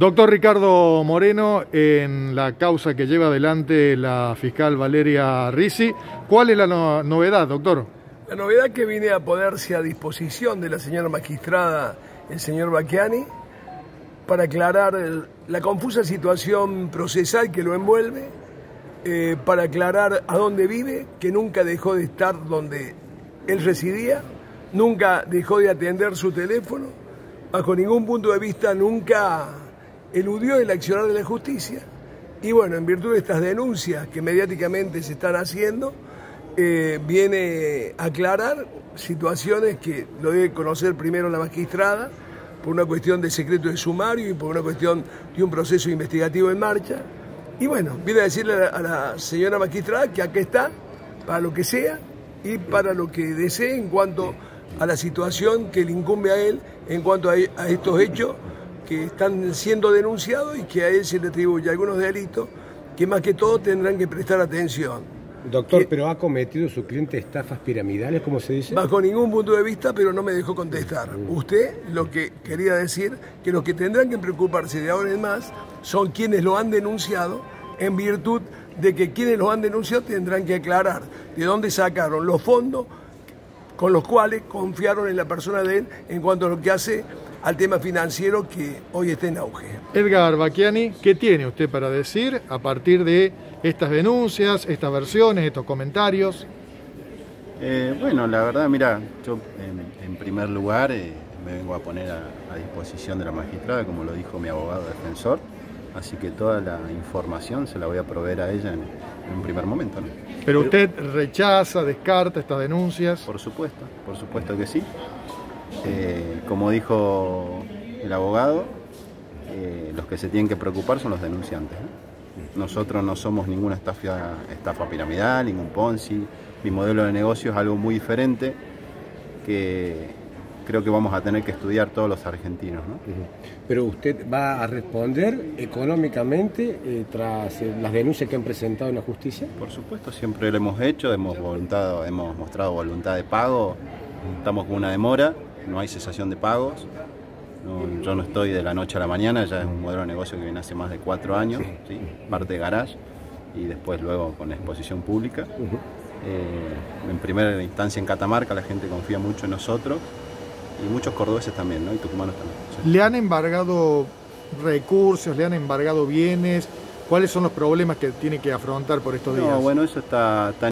Doctor Ricardo Moreno, en la causa que lleva adelante la fiscal Valeria Risi, ¿cuál es la no novedad, doctor? La novedad que viene a ponerse a disposición de la señora magistrada, el señor Bacchiani, para aclarar la confusa situación procesal que lo envuelve, eh, para aclarar a dónde vive, que nunca dejó de estar donde él residía, nunca dejó de atender su teléfono, bajo ningún punto de vista nunca eludió el accionar de la justicia y bueno, en virtud de estas denuncias que mediáticamente se están haciendo, eh, viene a aclarar situaciones que lo debe conocer primero la magistrada por una cuestión de secreto de sumario y por una cuestión de un proceso investigativo en marcha. Y bueno, viene a decirle a la, señora magistrada que acá está para lo que sea y para lo que desee en cuanto a la situación que le incumbe a él en cuanto a estos hechos que están siendo denunciados y que a él se le atribuye algunos delitos que más que todo tendrán que prestar atención. Doctor, ¿pero ha cometido su cliente estafas piramidales, como se dice? Bajo ningún punto de vista, pero no me dejó contestar. Mm. Usted lo que quería decir, que los que tendrán que preocuparse de ahora en más son quienes lo han denunciado en virtud de que quienes lo han denunciado tendrán que aclarar de dónde sacaron los fondos con los cuales confiaron en la persona de él en cuanto a lo que hace al tema financiero que hoy está en auge. Edgar Bacchiani, ¿qué tiene usted para decir a partir de estas denuncias, estas versiones, estos comentarios? Eh, bueno, la verdad, mira, yo en, primer lugar eh, me vengo a poner a, disposición de la magistrada, como lo dijo mi abogado defensor, así que toda la información se la voy a proveer a ella en, un primer momento. Pero usted rechaza, descarta estas denuncias. Por supuesto, por supuesto que sí. Eh, como dijo el abogado, eh, los que se tienen que preocupar son los denunciantes. Nosotros no somos ninguna estafa, estafa piramidal, ningún Ponzi. Mi modelo de negocio es algo muy diferente que creo que vamos a tener que estudiar todos los argentinos. Pero usted va a responder económicamente eh, tras las denuncias que han presentado en la justicia? Por supuesto, siempre lo hemos hecho, hemos, voluntad, hemos mostrado voluntad de pago, estamos con una demora no hay cesación de pagos. yo no estoy de la noche a la mañana, ya es un modelo de negocio que viene hace más de cuatro años, parte de garage y después luego con exposición pública. Eh, en primera instancia en Catamarca la gente confía mucho en nosotros y muchos cordobeses también, ¿no? y tucumanos también. ¿Le han embargado recursos, le han embargado bienes? ¿Cuáles son los problemas que tiene que afrontar por estos días? No, bueno, eso está, está